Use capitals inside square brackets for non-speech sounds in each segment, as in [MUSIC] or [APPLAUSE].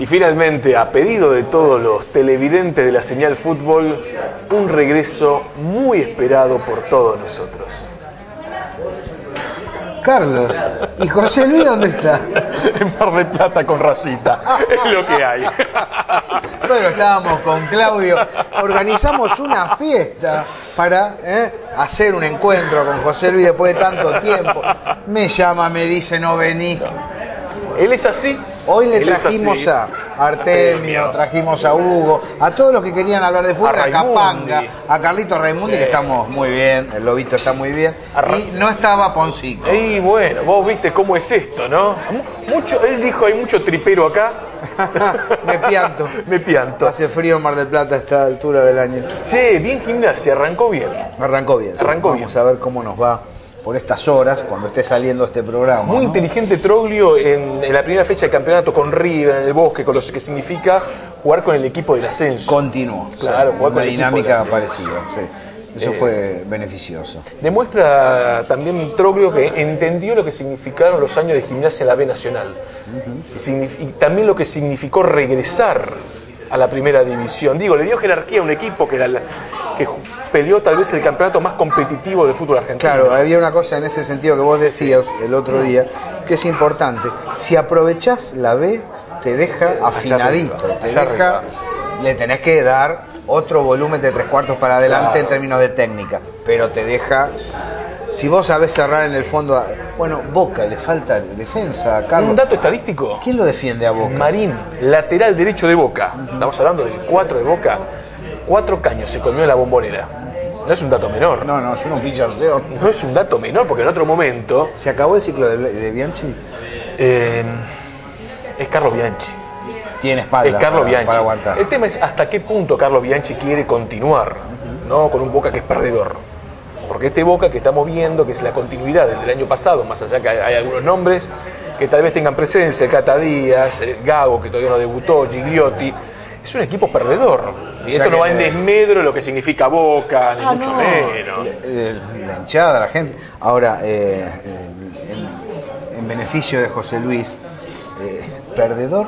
Y finalmente, a pedido de todos los televidentes de la señal fútbol, un regreso muy esperado por todos nosotros. Carlos, ¿y José Luis dónde está? En Mar de Plata con rayita. Es lo que hay. Bueno, estábamos con Claudio, organizamos una fiesta para ¿eh? hacer un encuentro con José Luis después de tanto tiempo. Me llama, me dice, no vení. Él es así. Hoy le Él trajimos a Artemio, trajimos a Hugo, a todos los que querían hablar de fútbol, A. Capanga, a Carlito Raimundi, Sí. que estamos muy bien, el lobito está muy bien. Y no estaba Poncico. Y bueno, vos viste cómo es esto, ¿no? Mu- Mucho, él dijo, hay mucho tripero acá. [LAUGHS] Me pianto. [LAUGHS] Me pianto. Hace frío en Mar del Plata a esta altura del año. Che, bien gimnasia, arrancó bien. Arrancó bien. sí. Arrancó Vamos a ver cómo nos va por estas horas cuando esté saliendo este programa. Muy ¿no? inteligente Troglio en, en la primera fecha del campeonato con River en el bosque, con lo que significa jugar con el equipo del ascenso. Continuó. Claro, jugar con una el equipo dinámica del ascenso. parecida. sí. Eso Eh, fue beneficioso. Demuestra también Troglio que entendió lo que significaron los años de gimnasia en la B Nacional. y, también lo que significó regresar a la primera división. Digo, le dio jerarquía a un equipo que, era la- que peleó tal vez el campeonato más competitivo del fútbol argentino. Claro, había una cosa en ese sentido que vos decías el otro día, que es importante. Si aprovechás la B, te deja afinadito, te deja, le tenés que dar otro volumen de tres cuartos para adelante Claro. en términos de técnica, pero te deja, si vos sabés cerrar en el fondo, bueno, Boca, le falta defensa, Carlos. Un dato estadístico. ¿Quién lo defiende a Boca? Marín, lateral derecho de Boca. Estamos hablando del 4 de Boca. Cuatro caños se comió en la bombonera. No es un dato menor. No, no, es una humillación. No es un dato menor porque en otro momento ¿Se acabó el ciclo de, de Bianchi? eh, es Carlos Bianchi. Tiene espalda Es Carlos para, Bianchi. para aguantar. El tema es hasta qué punto Carlos Bianchi quiere continuar ¿no? con un Boca que es perdedor. Porque este Boca que estamos viendo, que es la continuidad del del año pasado, más allá que hay, hay algunos nombres que tal vez tengan presencia, el Cata Díaz, el Gago, que todavía no debutó, Gigliotti, es un equipo perdedor. Y O sea esto no va en desmedro de lo que significa Boca, ni Ah, mucho no. menos. Eh, La hinchada, la gente. Ahora, eh, en, en beneficio de José Luis, eh, perdedor,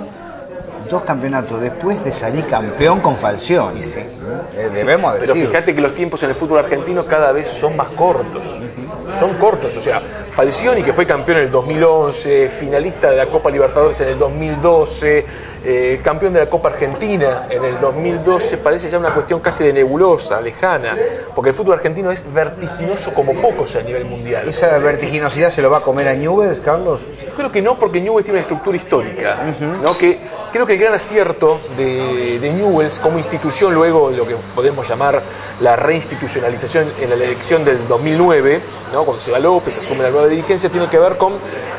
dos campeonatos después de salir campeón con Falcioni. Sí. Eh, debemos Pero decir. fíjate que los tiempos en el fútbol argentino cada vez son más cortos. Son cortos. O sea, Falcioni, que fue campeón en el 2011, finalista de la Copa Libertadores en el 2012, eh, campeón de la Copa Argentina en el 2012, parece ya una cuestión casi de nebulosa, lejana. Porque el fútbol argentino es vertiginoso como pocos a nivel mundial. ¿Esa vertiginosidad se lo va a comer a Nubes, Carlos? Yo creo que no, porque Newell's tiene una estructura histórica. ¿no? que creo que el gran acierto de, de Newell's como institución, luego de lo que podemos llamar la reinstitucionalización en la elección del 2009, ¿no? cuando se va López, asume la nueva dirigencia, tiene que ver con,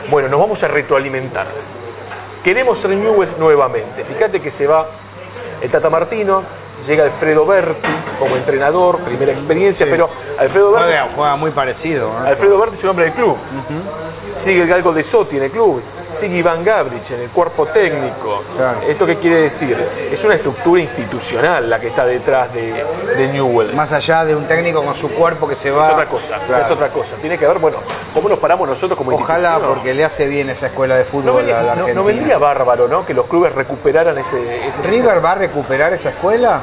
bueno, nos vamos a retroalimentar. Queremos ser Newell's nuevamente. Fíjate que se va el Tata Martino, llega Alfredo Berti como entrenador, primera experiencia, pero Alfredo Berti... juega muy parecido. ¿eh? Alfredo Berti es un hombre del club. Sigue el galgo de Sotti en el club. Sigue Iván Gabrich en el cuerpo técnico. Claro. ¿Esto qué quiere decir? Es una estructura institucional la que está detrás de, de Newell's. Más allá de un técnico con su cuerpo que se va. es otra cosa, Claro. es otra cosa. Tiene que ver, bueno, cómo nos paramos nosotros como Ojalá, institución. porque le hace bien esa escuela de fútbol no, a vendría, la no- Argentina. no vendría bárbaro, ¿no? Que los clubes recuperaran ese... ese ¿River va a recuperar esa escuela?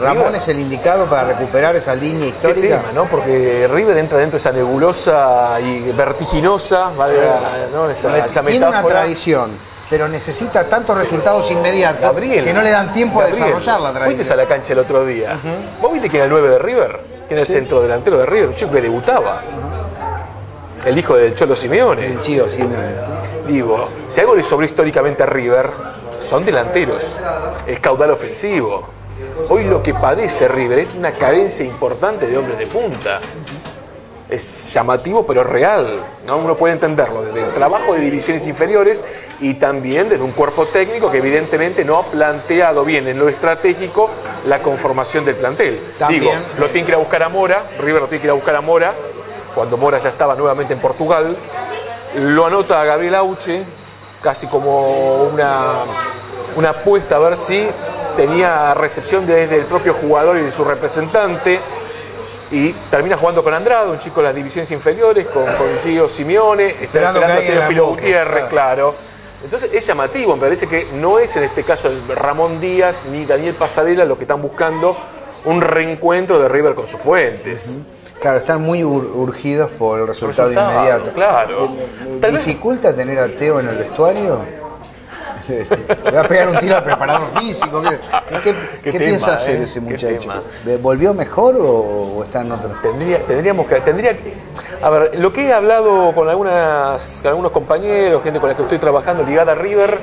¿Ramón River. es el indicado para recuperar esa línea Qué histórica? tema, ¿no? Porque River entra dentro de esa nebulosa y vertiginosa, ¿no? esa, esa Tiene una metáfora. tradición, pero necesita tantos resultados inmediatos Gabriel. que no le dan tiempo a Gabriel, desarrollar la tradición. Fuiste a la cancha el otro día. ¿Vos viste quién era el 9 de River? ¿Quién era el centro delantero de River? Un chico que debutaba. El hijo del Cholo Simeone. El Chío, sí, me- Digo, si algo le sobró históricamente a River, son delanteros. Es caudal ofensivo. Hoy lo que padece River es una carencia importante de hombres de punta. Es llamativo pero real, ¿no? uno puede entenderlo desde el trabajo de divisiones inferiores y también desde un cuerpo técnico que evidentemente no ha planteado bien en lo estratégico la conformación del plantel. También- Digo, lo tiene que ir a buscar a Mora, River lo tiene que ir a buscar a Mora, cuando Mora ya estaba nuevamente en Portugal, lo anota a Gabriel Auche, casi como una, una apuesta a ver si tenía recepción desde el propio jugador y de su representante. y termina jugando con Andrade, un chico de las divisiones inferiores, con, con Gio Simeone, está Esperando a Teófilo Gutiérrez, claro. Entonces es llamativo, me parece que no es en este caso el Ramón Díaz ni Daniel Pasarela los que están buscando un reencuentro de River con sus fuentes. Claro, están muy ur- urgidos por el resultado, Resultado, inmediato. claro. Eh, ¿Dificulta tener a Teo en el vestuario? [LAUGHS] Le va a pegar un tiro al preparador físico. ¿Qué, qué- Qué qué tema, piensa hacer eh, ese qué muchacho? ¿Volvió mejor o, o está en otro? Tendría, tendríamos que, tendría que- a ver, lo que he hablado con algunas, con algunos compañeros, gente con la que estoy trabajando ligada a River,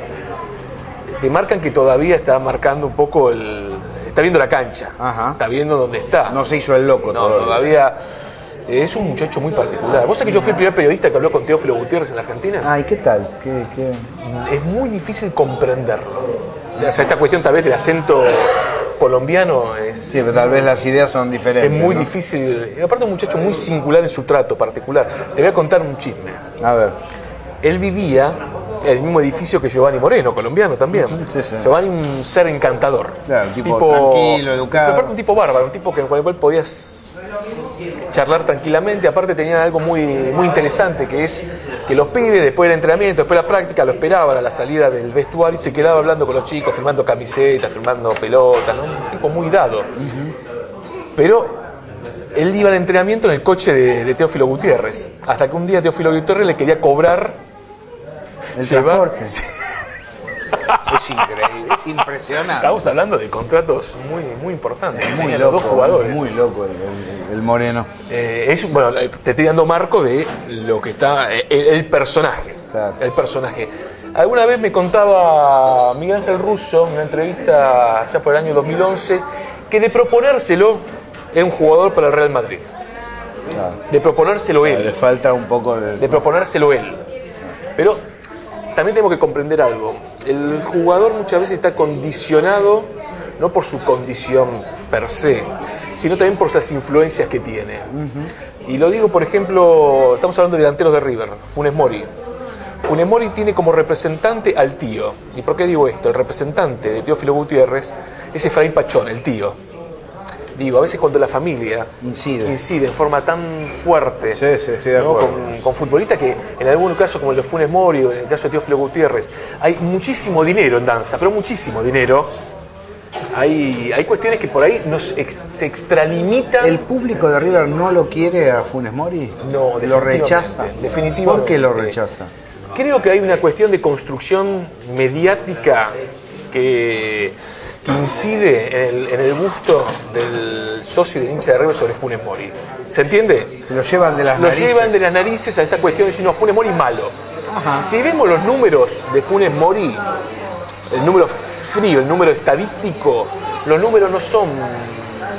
te marcan que todavía está marcando un poco el, está viendo la cancha, Ajá. está viendo dónde está. No se hizo el loco No, todavía. todavía es un muchacho muy particular. ¿Vos sabés que yo fui el primer periodista que habló con Teófilo Gutiérrez en la Argentina? Ay, ¿qué tal? ¿Qué, qué? Es muy difícil comprenderlo. O sea, esta cuestión tal vez del acento colombiano es, Sí, pero tal vez las ideas son es diferentes. muy ¿no? difícil. Y aparte un muchacho muy singular en su trato particular. Te voy a contar un chisme. A ver. Él vivía en el mismo edificio que Giovanni Moreno, colombiano también. Sí, sí. Giovanni un ser encantador. Claro, un tipo tranquilo, educado. Pero aparte un tipo bárbaro, un tipo que, con el cual podías charlar tranquilamente. Aparte tenían algo muy, muy interesante, que es que los pibes, después del entrenamiento, después de la práctica, lo esperaban a la salida del vestuario y se quedaba hablando con los chicos, firmando camisetas, firmando pelotas, ¿no? Un tipo muy dado. Pero él iba al entrenamiento en el coche de, de Teófilo Gutiérrez. Hasta que un día Teófilo Gutiérrez le quería cobrar El llevar- transporte. [LAUGHS] Sí. Es impresionante. Estamos hablando de contratos muy, muy importantes. muy loco, los dos jugadores. Muy loco el, el- el moreno. Eh, es, bueno, te estoy dando marco de lo que está, eh, el, el personaje. Claro. El personaje. Alguna vez me contaba Miguel Ángel Russo, en una entrevista ya por el año 2011, que de proponérselo era un jugador para el Real Madrid. Claro. De proponérselo Le él. falta un poco de. De proponérselo él. Pero también tenemos que comprender algo. El jugador muchas veces está condicionado no por su condición per se, sino también por esas influencias que tiene. Y lo digo, por ejemplo, estamos hablando de delanteros de River, Funes Mori. Funes Mori tiene como representante al tío. ¿Y por qué digo esto? El representante de Teófilo Gutiérrez es Efraín Pachón, el tío. Digo, a veces cuando la familia Incide. incide en forma tan fuerte con, con futbolistas que en algunos casos, como el de Funes Mori o en el caso de Teófilo Gutiérrez, hay muchísimo dinero en danza, pero muchísimo dinero. Hay, hay cuestiones que por ahí nos ex- se extralimitan. ¿El público de River no lo quiere a Funes Mori? No, ¿Lo rechaza? definitivamente. ¿Por qué lo rechaza? Creo que hay una cuestión de construcción mediática que incide en el, en el gusto del socio y del hincha de River sobre Funes Mori. ¿Se entiende? Lo llevan de las Lo narices. llevan de las narices a esta cuestión de decir, no, Funes Mori es malo. Ajá. Si vemos los números de Funes Mori, el número frío, el número estadístico, los números no son,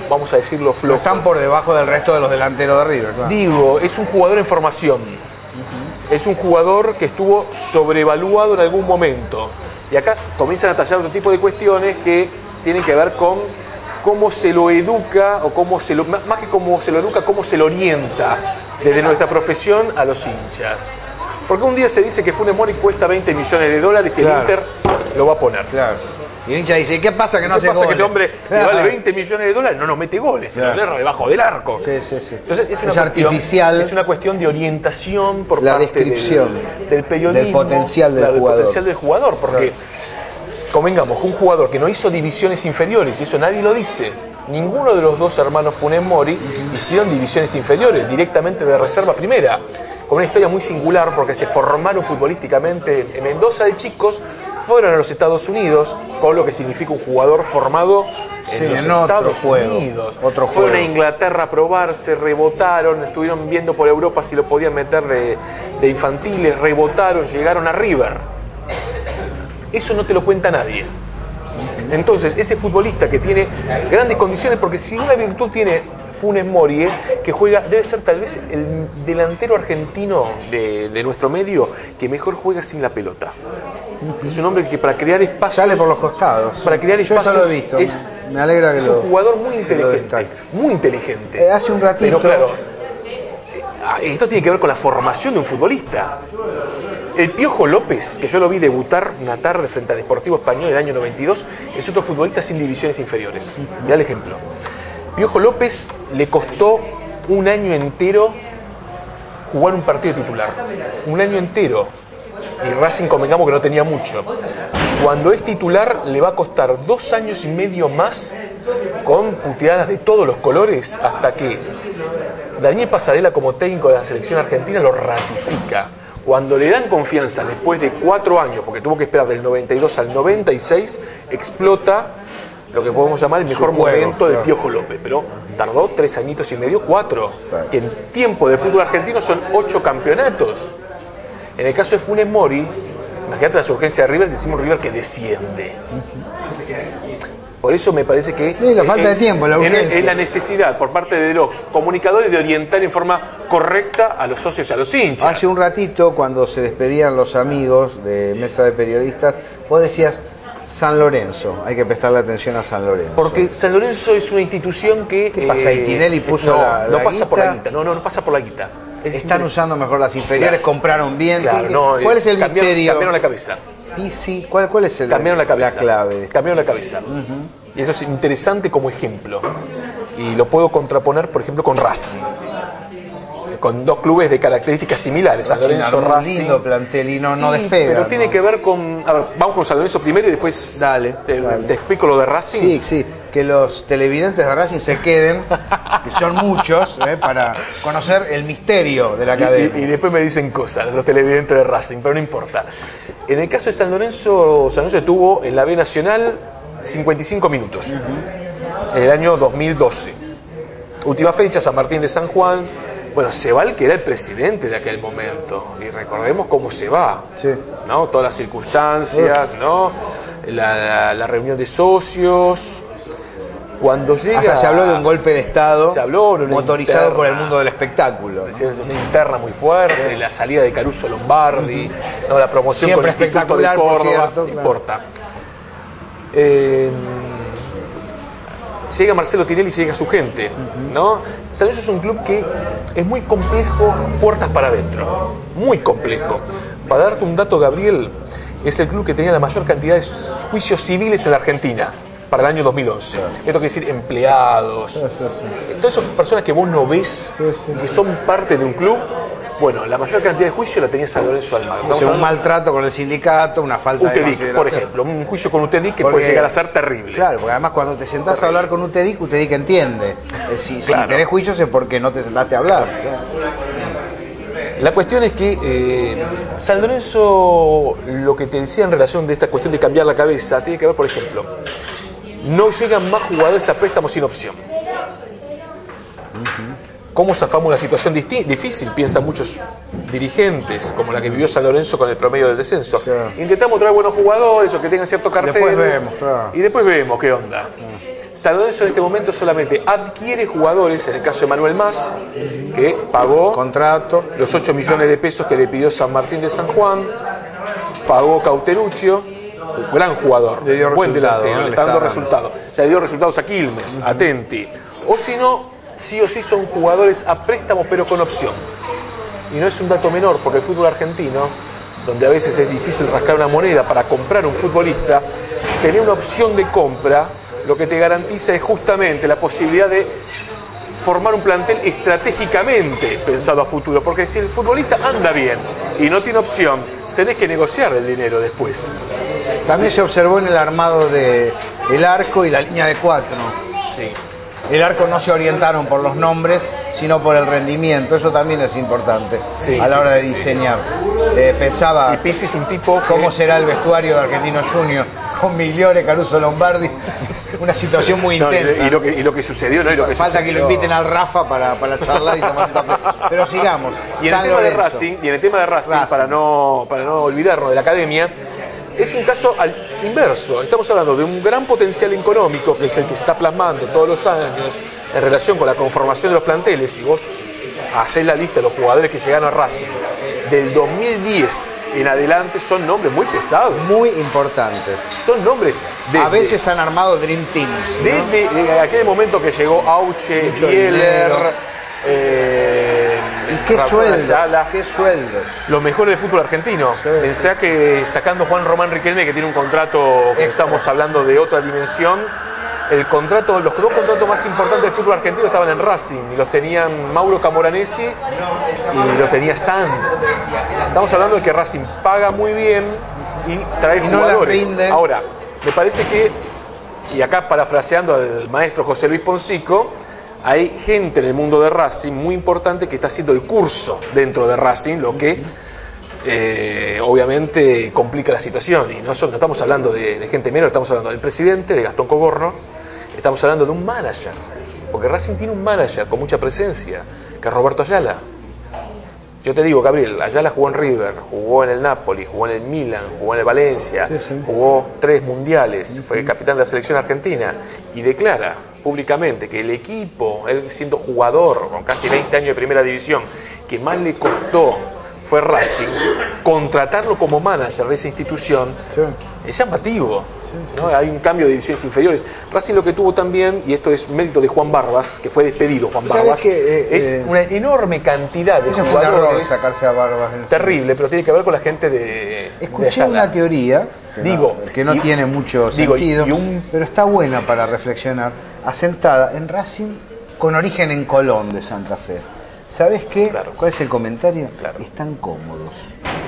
vamos a decirlo, flojos. Están por debajo del resto de los delanteros de River. claro. Digo, es un jugador en formación. Es un jugador que estuvo sobrevaluado en algún momento. Y acá comienzan a tallar otro tipo de cuestiones que tienen que ver con cómo se lo educa o cómo se lo, más que cómo se lo educa, cómo se lo orienta desde nuestra profesión a los hinchas. Porque un día se dice que Funes Mori cuesta 20 millones de dólares y el. Inter lo va a poner. Claro. Y el hincha dice, ¿qué pasa que no ¿Qué hace pasa que este hombre que vale 20 millones de dólares no nos mete goles, se nos erra debajo del arco? Sí, sí, sí. Entonces es, una Es cuestión- artificial. Es una cuestión de orientación por La parte del- descripción del, periodismo. del potencial del claro, jugador. potencial del jugador, porque convengamos, un jugador que no hizo divisiones inferiores, y eso nadie lo dice, ninguno de los dos hermanos Funes Mori hicieron divisiones inferiores, directamente de reserva primera, con una historia muy singular porque se formaron futbolísticamente en Mendoza de chicos, fueron a los Estados Unidos, con lo que significa un jugador formado Sí, en los en otro Estados juego, Unidos. otro Fueron a. Inglaterra a probarse, rebotaron, estuvieron viendo por Europa si lo podían meter de, de infantiles, rebotaron, llegaron a River. Eso no te lo cuenta nadie. Entonces, ese futbolista que tiene grandes condiciones, porque si una virtud tiene Funes Mori es que juega, debe ser tal vez el delantero argentino de, de nuestro medio que mejor juega sin la pelota. Es un hombre que para crear espacios. Sale por los costados. Para crear Yo espacios. eso lo he visto. Es, Me alegra que es un jugador muy inteligente. Muy inteligente. Eh, hace un ratito- Pero claro, eh, ah, esto tiene que ver con la formación de un futbolista. El Piojo López, que yo lo vi debutar una tarde frente a Deportivo Español en el año 92, es otro futbolista sin divisiones inferiores. Mirá el ejemplo. Piojo López le costó un año entero jugar un partido titular. Un año entero. Y Racing convengamos que no tenía mucho. Cuando es titular le va a costar dos años y medio más con puteadas de todos los colores hasta que Daniel Pasarela como técnico de la selección argentina lo ratifica. Cuando le dan confianza después de cuatro años, porque tuvo que esperar del 92 al 96, explota lo que podemos llamar el mejor juego, momento de claro. Piojo López, pero tardó tres añitos y medio, cuatro, Claro. que en tiempo de fútbol argentino son ocho campeonatos. En el caso de Funes Mori, imagínate la surgencia de River, decimos River que desciende. Por eso me parece que Sí, la falta de es- tiempo, la es- urgencia. es la necesidad por parte de los comunicadores de orientar en forma correcta a los socios y a los hinchas. Hace un ratito, cuando se despedían los amigos de mesa de periodistas, vos decías San Lorenzo. Hay que prestarle atención a San Lorenzo. Porque San Lorenzo es una institución que. ¿Qué pasa? ¿Y Tinelli puso no, la- no pasa por la guita? No, no, no pasa por la guita. Es Están usando mejor las inferiores, Claro. compraron bien. Claro, ¿Qué- no, ¿Cuál eh, es el cambiaron, misterio? Cambiaron la cabeza. Pizzi, ¿cuál, ¿Cuál es el, Cambiaron la cabeza. clave? Cambiaron la cabeza. Y eso es interesante como ejemplo. Y lo puedo contraponer, por ejemplo, con Racing. Con dos clubes de características similares, San Lorenzo, un Racing. lindo plantel y no- no Sí, despega, Pero ¿no? tiene que ver con. A ver, vamos con San Lorenzo primero y después Dale, te, dale. te explico lo de Racing. Sí, sí, que los televidentes de Racing se queden, que son muchos, [LAUGHS] ¿eh? para conocer el misterio de la cadena. Y, y después me dicen cosas los televidentes de Racing, pero no importa. En el caso de San Lorenzo, San Lorenzo tuvo en la B Nacional 55 minutos. En el año 2012. Última fecha, San Martín de San Juan. Bueno, se va el que era el presidente de aquel momento. Y recordemos cómo se va. Sí. ¿no? Todas las circunstancias, ¿no? La, la- la reunión de socios. Cuando llega. Hasta se habló de un golpe de Estado Se habló de una motorizado por el mundo del espectáculo. ¿no? Una interna muy fuerte, la salida de Caruso Lombardi, no, la promoción Siempre con el Instituto de por Córdoba, cierto, no claro. importa. Eh, llega Marcelo Tinelli y llega su gente, ¿no? San Lorenzo es un club que es muy complejo, puertas para adentro, muy complejo. Para darte un dato, Gabriel, es el club que tenía la mayor cantidad de juicios civiles en la Argentina para el año 2011. Esto quiere decir empleados, Sí, sí, sí. todas esas personas que vos no ves y que son parte de un club, bueno, la mayor cantidad de juicios la tenía San Lorenzo de Almagro. O sea, un maltrato con el sindicato, una falta de UTEDIC, consideración. por ejemplo, un juicio con UTEDIC que Porque- puede llegar a ser terrible. Claro, porque además cuando te sentás a hablar con UTEDIC, UTEDIC entiende. Eh, Si, si Claro. tenés juicios es porque no te sentaste a hablar. La cuestión es que eh, San Lorenzo, lo que te decía en relación de esta cuestión de cambiar la cabeza, tiene que ver, por ejemplo, no llegan más jugadores a préstamo sin opción. ¿Cómo zafamos una situación difícil? Piensan muchos dirigentes, como la que vivió San Lorenzo con el promedio del descenso. Claro. Intentamos traer buenos jugadores o que tengan cierto cartel. Después vemos, claro. Y después vemos qué onda. San Lorenzo en este momento solamente adquiere jugadores, en el caso de Manuel Más, que pagó Contrato. los 8 millones de pesos que le pidió San Martín de San Juan, pagó Cauteruccio, gran jugador, Le dio buen delantero, ¿no? le está dando está dando. resultados. Ya le dio resultados a Quilmes, Atenti. O si no, sí o sí son jugadores a préstamo pero con opción. Y no es un dato menor, porque el fútbol argentino, donde a veces es difícil rascar una moneda para comprar un futbolista, tener una opción de compra lo que te garantiza es justamente la posibilidad de formar un plantel estratégicamente pensado a futuro, porque si el futbolista anda bien y no tiene opción, tenés que negociar el dinero después. También se observó en el armado de el arco y la línea de cuatro. Sí. El arco no se orientaron por los nombres, sino por el rendimiento. Eso también es importante Sí, a la hora sí, de diseñar. Eh, pensaba Y Pizzi es un tipo que- cómo será el vestuario de Argentino Junior [LAUGHS] con Migliore, Caruso Lombardi. [LAUGHS] Una situación muy No, intensa. y, lo que, y lo que sucedió, ¿no? Y lo que Falta que lo inviten al Rafa para, para charlar y tomar un café. Pero sigamos. Y en el tema de. Racing, y en el tema de Racing, Racing. Para, no, para no olvidarnos de la academia, es un caso al inverso. Estamos hablando de un gran potencial económico, que es el que se está plasmando todos los años en relación con la conformación de los planteles. Si vos hacés la lista de los jugadores que llegaron a Racing del 2010 en adelante, son nombres muy pesados. Muy importante. Son nombres de A veces han armado Dream Teams. ¿no? desde aquel momento que llegó Auche, Bieler, eh, ¿Y qué sueldos? Ayala, ¿Qué sueldos? los mejores del fútbol argentino. Sí. Pensá que sacando Juan Román Riquelme, que tiene un contrato Extra. estamos hablando de otra dimensión, el contrato, los dos contratos más importantes del fútbol argentino estaban en Racing y los tenían Mauro Camoranesi y lo tenía Sand. Estamos hablando de que Racing paga muy bien y trae Y no jugadores. Ahora, me parece que, y acá parafraseando al maestro José Luis Poncico, hay gente en el mundo de Racing muy importante que está haciendo el curso dentro de Racing, lo que eh, obviamente complica la situación. Y no, no estamos hablando de, de gente menor, estamos hablando del presidente, de Gastón Cogorno, estamos hablando de un manager. Porque Racing tiene un manager con mucha presencia, que es Roberto Ayala. Yo te digo, Gabriel, Ayala jugó en River, jugó en el Napoli, jugó en el Milan, jugó en el Valencia, Sí, sí. jugó tres mundiales, fue capitán de la selección argentina y declara públicamente que el equipo, él siendo jugador con casi 20 años de primera división, que más le costó fue Racing, contratarlo como manager de esa institución Sí. es llamativo. ¿No? Hay un cambio de divisiones inferiores. Racing lo que tuvo también, y esto es mérito de Juan Barbas, que fue despedido Juan ¿Sabes Barbas, que, eh, es eh, una enorme cantidad de Eso fue un error sacarse a Barbas. Terrible, pero tiene que ver con la gente de. Escuché una teoría que Digo, no, que no y- tiene mucho digo, sentido, y un- pero está buena para reflexionar, asentada en Racing con origen en Colón de Santa Fe. ¿Sabes qué? Claro. ¿Cuál es el comentario? Claro. Están cómodos.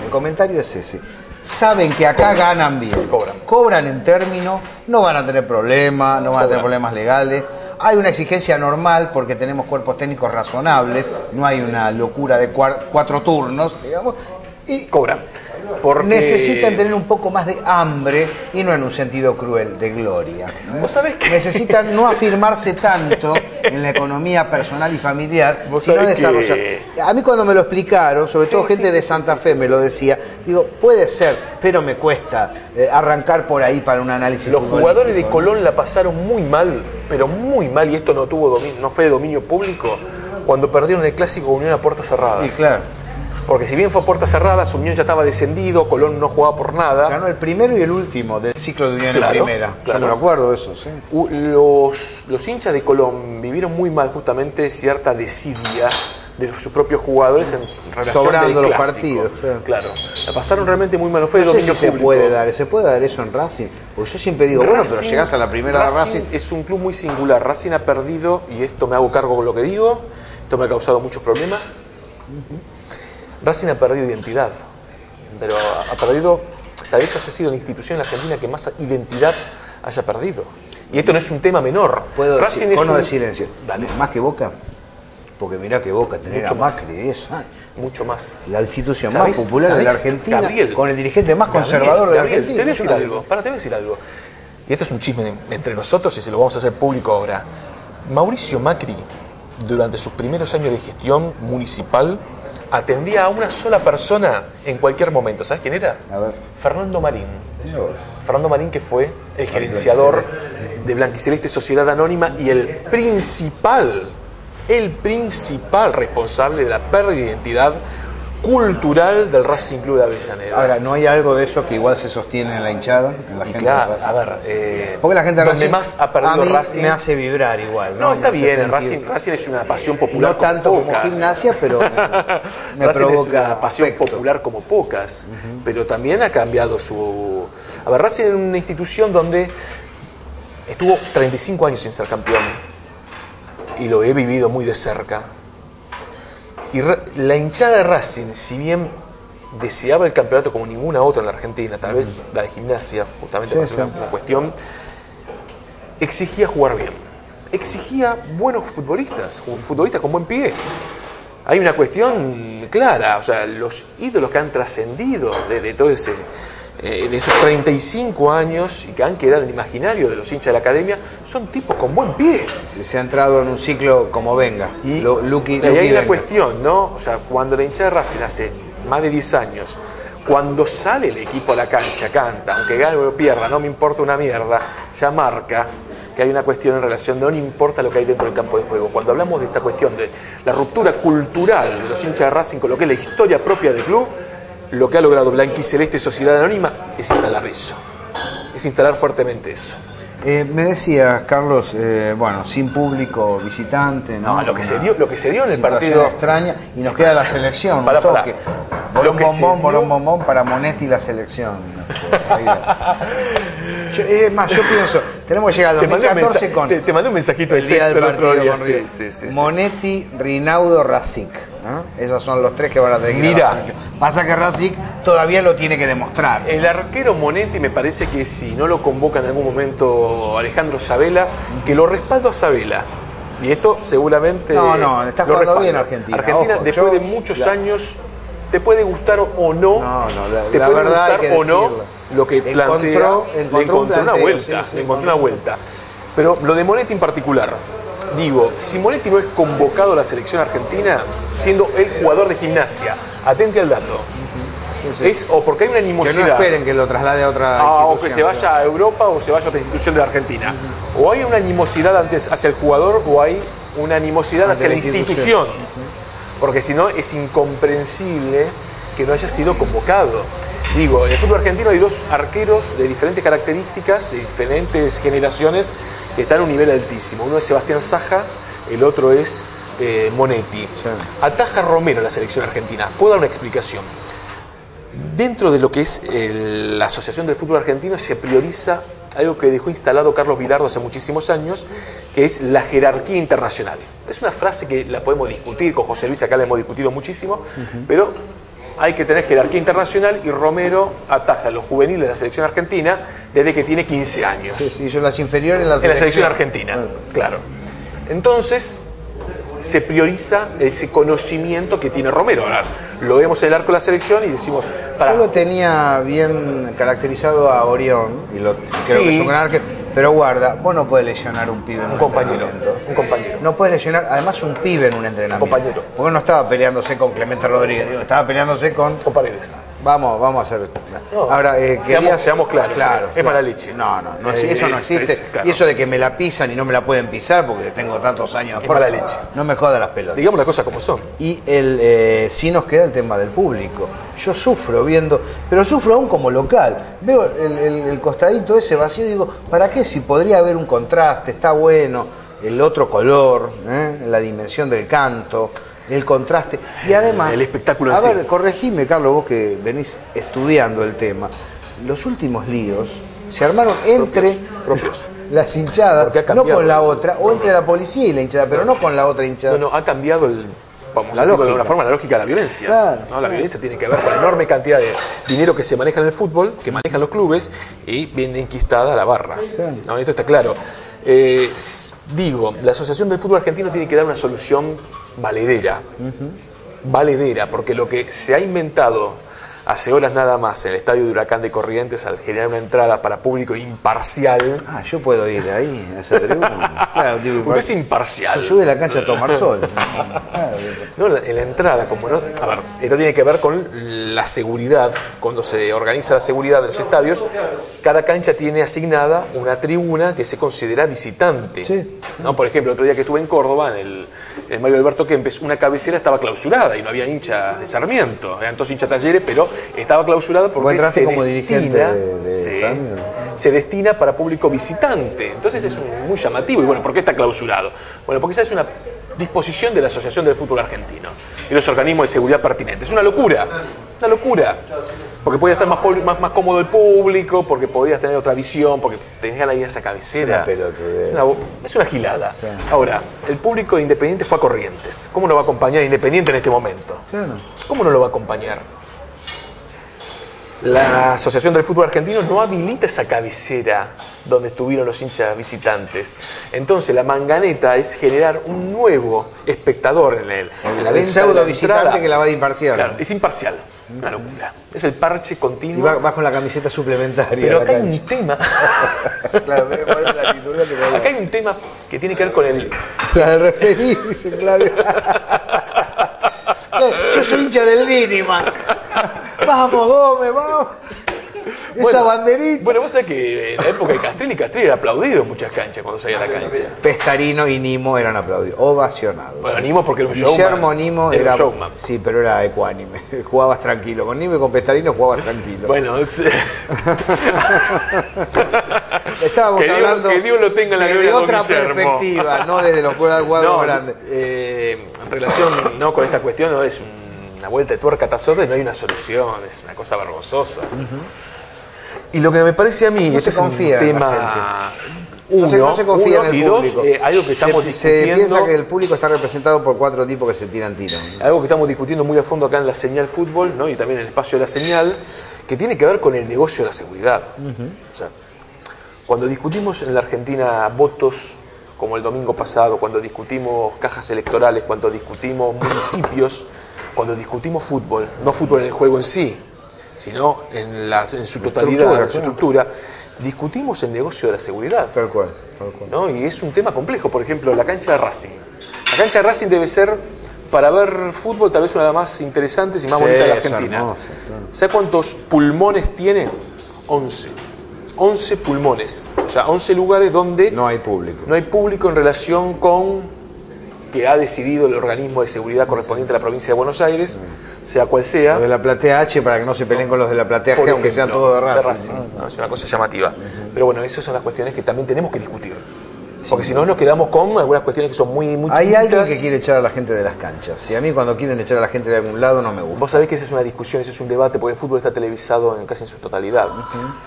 El comentario es ese. Saben que acá ganan bien. Cobran. Cobran en término, no van a tener problemas, no van a tener problemas legales. Hay una exigencia normal porque tenemos cuerpos técnicos razonables, no hay una locura de cuatro turnos, digamos. Y Cobran. Porque... necesitan tener un poco más de hambre y no en un sentido cruel, de gloria. ¿no? Vos sabés que- Necesitan no afirmarse tanto [LAUGHS] en la economía personal y familiar, [LAUGHS] sino sabés que- desarrollar. A mí cuando me lo explicaron, sobre Sí, todo gente sí, de Santa Fe me lo decía, digo, puede ser, pero me cuesta eh, arrancar por ahí para un análisis Los jugadores de. Colón la pasaron muy mal, pero muy mal, y esto no tuvo dominio, no fue de dominio público, cuando perdieron el clásico Unión a puertas cerradas. Sí, claro. Porque si bien fue a puertas cerradas, Unión ya estaba descendido, Colón no jugaba por nada. Ganó el primero y el último del ciclo de Unión Claro, en primera. claro. Yo me acuerdo de eso, sí. Los, los hinchas de Colón vivieron muy mal justamente cierta desidia de sus propios jugadores en relación Sobrando del los partidos, claro. Claro, la pasaron realmente muy mal, fue de No sé dominio si se público. puede dar, ¿se puede dar eso en Racing? Porque yo siempre digo, bueno, pero llegás a la primera de Racing Racing. es un club muy singular. Racing ha perdido, y esto me hago cargo con lo que digo, esto me ha causado muchos problemas. Racing ha perdido identidad, pero ha perdido, tal vez haya sido la institución en la Argentina que más identidad haya perdido. Y esto no es un tema menor. Puedo Racing decir, es un- de silencio. Dale. Más que Boca, porque mirá que Boca tener Mucho a. Macri, 10 años. mucho más. La institución ¿Sabés- más popular de la Argentina, Gabriel? con el dirigente más Gabriel, conservador de la Argentina. Te voy a decir algo, para, te voy a decir algo. Y esto es un chisme de- entre nosotros y se lo vamos a hacer público ahora. Mauricio Macri, durante sus primeros años de gestión municipal, atendía a una sola persona en cualquier momento. ¿Sabes quién era? A ver. Fernando Marín. Fernando Marín, que fue el gerenciador de Blanquiceleste Sociedad Anónima y el principal, el principal responsable de la pérdida de identidad cultural del Racing Club de Avellaneda. Ahora, ¿no hay algo de eso que igual se sostiene en la hinchada? En la y gente claro, a ver, eh, Porque la gente de donde Racing más ha perdido a mí Racing. me hace vibrar igual. no, No, está bien, Racing, Racing es una pasión popular No tanto como gimnasia, pero me, [LAUGHS] me Racing es provoca una pasión afecto. popular como pocas, pero también ha cambiado su... A ver, Racing es una institución donde estuvo 35 años sin ser campeón y lo he vivido muy de cerca. Y la hinchada de Racing, si bien deseaba el campeonato como ninguna otra en la Argentina, tal vez la de gimnasia, justamente Sí, por ser sí. una, una cuestión, exigía jugar bien, exigía buenos futbolistas, un futbolista con buen pie. Hay una cuestión clara, o sea, los ídolos que han trascendido de, de todo ese, eh, de esos 35 años y que han quedado en el imaginario de los hinchas de la academia, son tipos con buen pie. Se, se ha entrado en un ciclo como venga. Y Lo- Luqui- ahí Luqui hay una cuestión, ¿no? O sea, cuando la hinchada de Racing hace más de 10 años, cuando sale el equipo a la cancha, canta, aunque gane o pierda, no me importa una mierda, ya marca que hay una cuestión en relación, no importa lo que hay dentro del campo de juego. Cuando hablamos de esta cuestión de la ruptura cultural de los hinchas de Racing con lo que es la historia propia del club, lo que ha logrado Blanquiceleste Sociedad Anónima es instalar eso, es instalar fuertemente eso. Eh, me decía Carlos, eh, bueno, sin público visitante, ¿no? No, lo que se dio, lo que se dio en el partido extraña y nos queda la selección, un Pará, pará. toque. Lo Bolón, que se bombón, bolón, bombón para Monetti la selección. [LAUGHS] Yo- es más, yo pienso, tenemos que llegar al Te mandé, un 2014 mensa- con te- te mandé un mensajito de texto el otro día. Sí, sí, sí, Monetti, Rinaudo, Rasic. ¿No? Esos son los tres que van a tener que ir a Mirá. la selección. Pasa que Rasic todavía lo tiene que demostrar. El arquero Monetti me parece que si no lo convoca en algún momento Alejandro Sabela, que lo respaldo a Sabela. Y esto seguramente. No, no, está lo jugando respaldo. bien Argentina, Argentina, ojo, después yo- de muchos la- años, te puede gustar o no. No, no, la- te la puede gustar que o no lo que Encontró- plantea. encontró le un encontró una vuelta. sí, sí, le encontró una vuelta. Pero lo de Monetti en particular. Digo, si Monetti no es convocado a la selección argentina, siendo el jugador de gimnasia, atente al dato. Sí. Es o porque hay una que no animosidad. esperen que lo traslade a otra Ah, o que se vaya a Europa o se vaya a otra institución de la Argentina. O hay una animosidad antes hacia el jugador o hay una animosidad Ante hacia la la institución. Porque si no, es incomprensible que no haya sido convocado. Digo, en el fútbol argentino hay dos arqueros de diferentes características, de diferentes generaciones, que están a un nivel altísimo. Uno es Sebastián Saja, el otro es eh, Monetti. Ataja Romero la selección argentina. Puedo dar una explicación. Dentro de lo que es el- la Asociación del Fútbol Argentino se prioriza algo que dejó instalado Carlos Vilardo hace muchísimos años, que es la jerarquía internacional. Es una frase que la podemos discutir, con José Luis acá la hemos discutido muchísimo, pero hay que tener jerarquía internacional y Romero ataja a los juveniles de la selección argentina desde que tiene 15 años Sí, sí, hizo las inferiores en la en la selección, argentina, Bueno. claro. Entonces, se prioriza ese conocimiento que tiene Romero. Ahora, lo vemos en el arco de la selección y decimos, para, Yo lo tenía bien caracterizado a Orión, y lo, creo Sí. que es un gran arquero, pero guarda, vos no puedes lesionar un pibe un, compañero, un compañero. No puedes lesionar, además, un pibe en un entrenamiento. compañero. Porque no estaba peleándose con Clemente Rodríguez, digo, estaba peleándose con. Con paredes. Vamos, vamos a hacer. No. Ahora, eh, Seamos- quería- seamos claros, Claro, es claro. mala leche. No, no, no, Eh, eso no es- existe. es- claro. Y eso de que me la pisan y no me la pueden pisar porque tengo tantos años. Es mala leche. No me joda las pelotas. Digamos las cosas como son. Y el, eh, sí nos queda el tema del público. Yo sufro viendo, pero sufro aún como local. Veo el, el- el costadito ese vacío y digo, ¿para qué? Si podría haber un contraste, está bueno, el otro color, ¿eh? la dimensión del canto, el contraste. Y además, El espectáculo en A sí. ver, corregime, Carlos, vos que venís estudiando el tema. Los últimos líos se armaron entre Propios, propios. las hinchadas, no con la otra, o entre la policía y la hinchada, pero no con la otra hinchada. No, no, ha cambiado el. Vamos La a decirlo de alguna forma, la lógica de la violencia. Claro. ¿no? La violencia tiene que ver con la enorme cantidad de dinero que se maneja en el fútbol, que manejan los clubes, y viene enquistada la barra. ¿no? Esto está claro. Eh, digo, la Asociación del Fútbol Argentino tiene que dar una solución valedera. Valedera, porque lo que se ha inventado hace horas nada más en el estadio de Huracán de Corrientes al generar una entrada para público imparcial. Ah, yo puedo ir ahí, a esa tribuna. Claro, digo, Usted es imparcial. Yo voy a la cancha a tomar sol. Claro, No, en la entrada, como no. A ver, esto tiene que ver con la seguridad. Cuando se organiza la seguridad de los estadios, cada cancha tiene asignada una tribuna que se considera visitante. Sí. ¿no? Por ejemplo, el otro día que estuve en Córdoba, en el, en Mario Alberto Kempes, una cabecera estaba clausurada y no había hinchas de Sarmiento. Eran todos hinchas talleres, pero estaba clausurada porque se como destina, dirigente de- de sí, Sarmiento. Se destina para público visitante. Entonces es muy llamativo. Y bueno, ¿por qué está clausurado? Bueno, porque esa es una disposición de la Asociación del Fútbol Argentino y los organismos de seguridad pertinentes. Es una locura, una locura. Porque podía estar más, más, más cómodo el público, porque podías tener otra visión, porque tenías ahí esa cabecera. Es una. Es una, bo- es una gilada. Ahora, el público de Independiente fue a Corrientes. ¿Cómo no va a acompañar a Independiente en este momento? Claro. ¿Cómo no lo va a acompañar? La Asociación del Fútbol Argentino no habilita esa cabecera donde estuvieron los hinchas visitantes. Entonces la manganeta es generar un nuevo espectador en el, en la El pseudo la visitante entrada. que la va de imparcial. Claro, es imparcial. Una locura. Es el parche Y continuo. va, va con la camiseta suplementaria. pero acá hay un tema. [LAUGHS] Claro, la acá hay un tema que tiene que ver con el. La de referir, dice Claudio. [LAUGHS] Yo soy hincha del Liniman. Vamos, Gómez, vamos. Esa banderita. Bueno, vos sabés que en la época de Castrilli, Castrilli era aplaudido en muchas canchas cuando salía a la cancha. Pestarino y Nimo eran aplaudidos, ovacionados. Bueno, Nimo porque era un showman. Guillermo Nimo Era un era, showman. Sí, pero era ecuánime. [LAUGHS] Jugabas tranquilo. Con Nimo y con Pestarino jugabas tranquilo. Bueno, [LAUGHS] es- Estábamos que Dios- hablando que Dios lo tenga en la don otra perspectiva, [LAUGHS] no desde los cuadros no, grandes. eh, en relación no con esta cuestión, no es una vuelta de tuerca tazote, no hay una solución, es una cosa vergonzosa. Y lo que me parece a mí, No este es un tema No uno, se, no se confía uno, en el y dos, público. eh, algo que estamos se, se discutiendo. piensa que el público está representado por cuatro tipos que se tiran tiros. algo que estamos discutiendo muy a fondo acá en la señal fútbol ¿no? y también en el espacio de la señal, que tiene que ver con el negocio de la seguridad. O sea, cuando discutimos en la Argentina votos, como el domingo pasado, cuando discutimos cajas electorales, cuando discutimos municipios, cuando discutimos fútbol, no fútbol en el juego en sí, sino en, la- en su totalidad, estructura, en su estructura, discutimos el negocio de la seguridad. Tal cual, tal cual. ¿no? Y es un tema complejo, por ejemplo, la cancha de Racing. La cancha de Racing debe ser, para ver fútbol, tal vez una de las más interesantes y más Sí, bonitas de la Argentina. hermosa, claro. ¿Sabe cuántos pulmones tiene? 11. 11 pulmones. O sea, 11 lugares donde No hay público. no hay público en relación con que ha decidido el organismo de seguridad correspondiente a la provincia de Buenos Aires, sea cual sea. Los de la platea H para que no se peleen con los de la platea G, aunque sean todos de Racing. ¿no? ¿no? Es una cosa llamativa. Pero bueno, esas son las cuestiones que también tenemos que discutir. Porque si no nos quedamos con algunas cuestiones que son muy, muy Hay alguien que quiere echar a la gente de las canchas. Y a mí cuando quieren echar a la gente de algún lado no me gusta. Vos sabés que esa es una discusión, ese es un debate, porque el fútbol está televisado en, casi en su totalidad.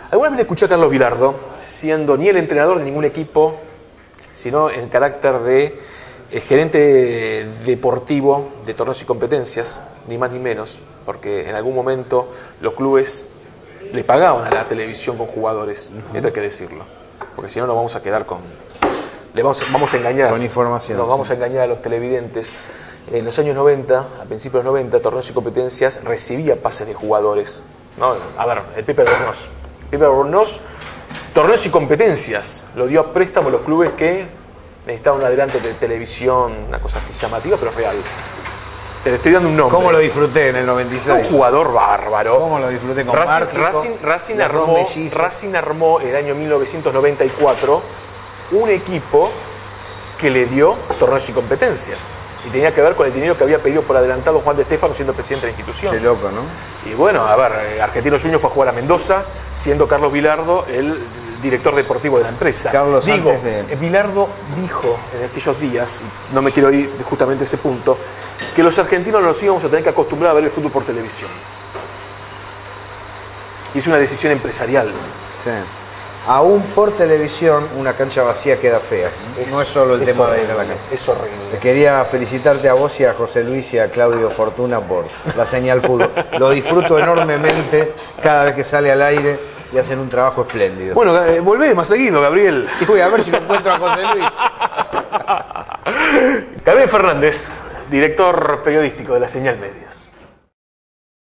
Alguna vez le escuché a Carlos Vilardo, siendo ni el entrenador de ningún equipo, sino en carácter de eh, gerente deportivo de torneos y competencias, ni más ni menos, porque en algún momento los clubes le pagaban a la televisión con jugadores, esto hay que decirlo, porque si no nos vamos a quedar con... Le vamos, vamos a engañar. Con información, Nos vamos a engañar a los televidentes. En los años 90, a principios de los 90, torneos y competencias recibía pases de jugadores. ¿no? A ver, el Pepe Albornoz. Pepe Albornoz, torneos y competencias, lo dio a préstamo a los clubes que necesitaban un adelanto de televisión, una cosa llamativa, pero real. Te estoy dando un nombre. ¿Cómo lo disfruté en el Un 96? jugador bárbaro. ¿Cómo lo disfruté con Racing, Márcico, Racing, Racing armó? Racing armó en el año 1994 un equipo que le dio torneos y competencias. Y tenía que ver con el dinero que había pedido por adelantado Juan de Estefano siendo presidente de la institución. Qué loco, ¿no? Y bueno, a ver, eh, Argentino Junior fue a jugar a Mendoza, siendo Carlos Vilardo el director deportivo de la empresa. Carlos, Digo, antes de- eh, dijo en aquellos días, y no me quiero ir justamente a ese punto, que los argentinos nos íbamos a tener que acostumbrar a ver el fútbol por televisión. Y es una decisión empresarial. Sí. Aún por televisión una cancha vacía queda fea. no es solo el tema de la cancha. Es horrible. Te quería felicitarte a vos y a José Luis y a Claudio Fortuna por la señal fútbol. Lo disfruto enormemente cada vez que sale al aire y hacen un trabajo espléndido. Bueno, eh, volvé más seguido, Gabriel. Y voy a ver si me encuentro a José Luis. [LAUGHS] Gabriel Fernández, director periodístico de la Señal Medios.